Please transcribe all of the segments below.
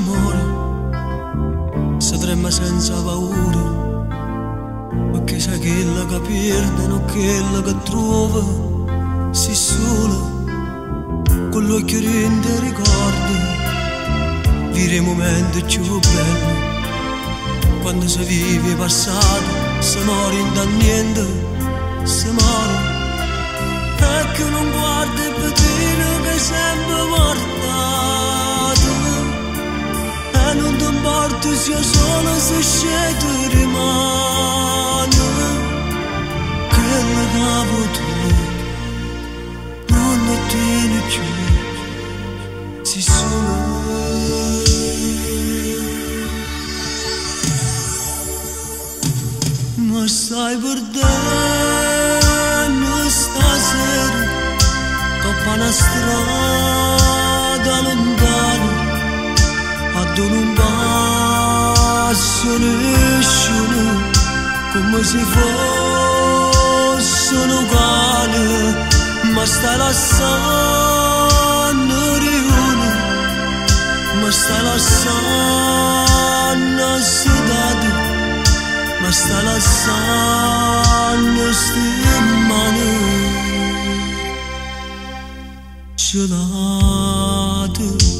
amore, se trema senza paura, perché sa che la che perde, non che la che trova, si sola, con l'occhio rende ricordi, vire i momenti più belli, quando si vive passato, si muore da niente, si muore, importa se io solo se scende rimane, che la capo tu, non lo tieni più, si sono. Ma stai perdendo stasera Coppa Come se fossero uguali Ma stai lasciando riuno Ma stai lasciando sedati ma sta lasciando sti mani gelate.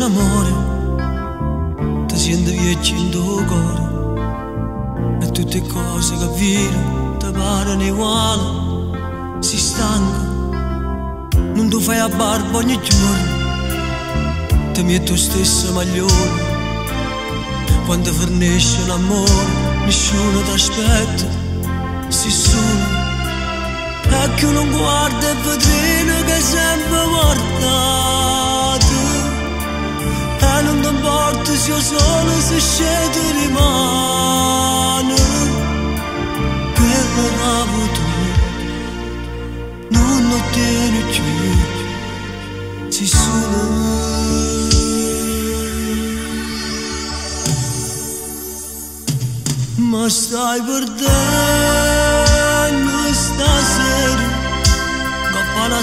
Un amore ti vecchio in tuo cuore e tutte cose che vedi ti parano uguali. Si stanca non tu fai a barba ogni giorno. Ti metti lo stesso maglione. Quando fornisce l'amore nessuno ti aspetta. Si solo e che non guarda scende rimane che non avuto non lo tieni più si sono ma stai perdendo stasera coppa la